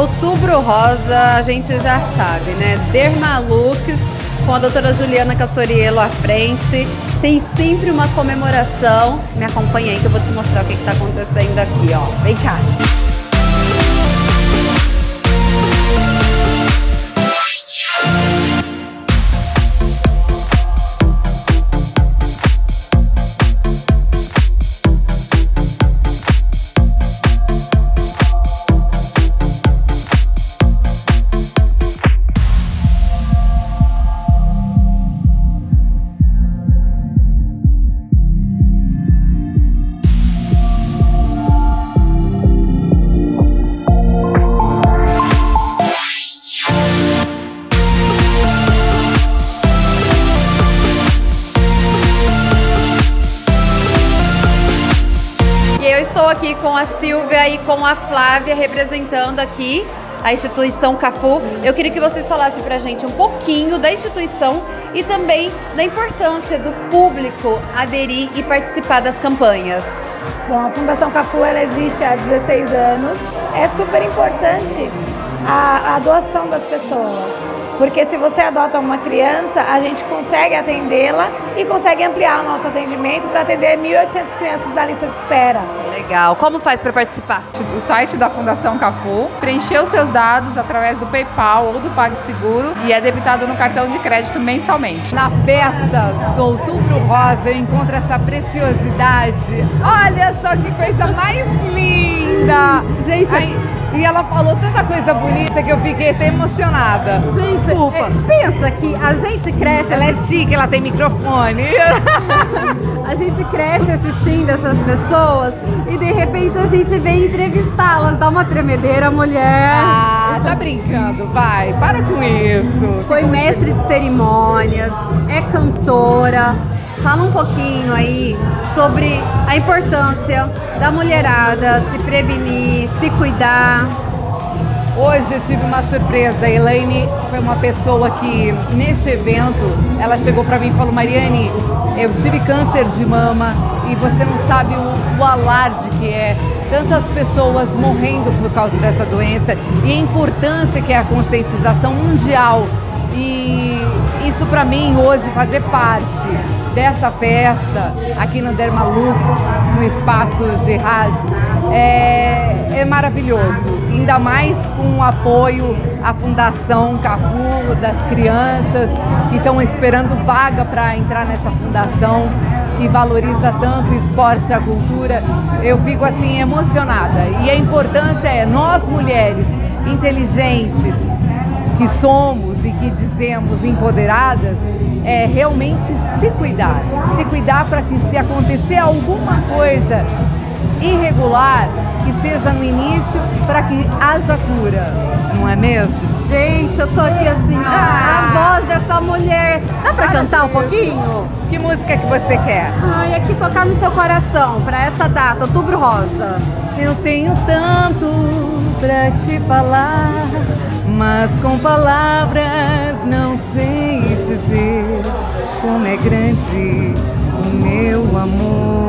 Outubro Rosa, a gente já sabe, né? Dermalux, com a doutora Juliana Cassorielo à frente. Tem sempre uma comemoração. Me acompanha aí que eu vou te mostrar o que está acontecendo aqui, ó. Vem cá. Aqui com a Silvia e com a Flávia representando aqui a instituição Cafu. Eu queria que vocês falassem para a gente um pouquinho da instituição e também da importância do público aderir e participar das campanhas. Bom, a Fundação Cafu ela existe há 16 anos. É super importante a, a doação das pessoas porque se você adota uma criança, a gente consegue atendê-la e consegue ampliar o nosso atendimento para atender 1.800 crianças da lista de espera. Legal. Como faz para participar? O site da Fundação Cafu, preencher os seus dados através do PayPal ou do PagSeguro e é debitado no cartão de crédito mensalmente. Na festa do Outubro Rosa eu encontro essa preciosidade. Olha só que coisa mais linda! Gente, Aí... E ela falou tanta coisa bonita que eu fiquei até emocionada. Gente, Desculpa. É, pensa que a gente cresce. Ela é chique, ela tem microfone. a gente cresce assistindo essas pessoas e de repente a gente vem entrevistá-las, dá uma tremedeira, mulher. Ah, tá brincando, vai, para com isso. Foi mestre de cerimônias, é cantora. Fala um pouquinho aí sobre a importância da mulherada se prevenir, se cuidar. Hoje eu tive uma surpresa. A Elaine foi uma pessoa que, neste evento, ela chegou para mim e falou: Mariane, eu tive câncer de mama e você não sabe o, o alarde que é. Tantas pessoas morrendo por causa dessa doença e a importância que é a conscientização mundial. E isso para mim hoje fazer parte dessa festa aqui no Dermalux, no espaço Gerard, é, é maravilhoso. Ainda mais com o apoio à Fundação Cafu, das crianças que estão esperando vaga para entrar nessa fundação que valoriza tanto o esporte e a cultura. Eu fico assim emocionada. E a importância é nós mulheres inteligentes que somos e que dizemos empoderadas, é realmente se cuidar. Se cuidar para que se acontecer alguma coisa irregular, que seja no início, para que haja cura, não é mesmo? Gente, eu tô aqui assim, ó, ah. a voz dessa mulher. Dá pra cantar um pouquinho? Que música que você quer? Ai, aqui tocar no seu coração, pra essa data, Outubro Rosa. Eu tenho tanto pra te falar, mas com palavras não sei dizer como é grande o meu amor.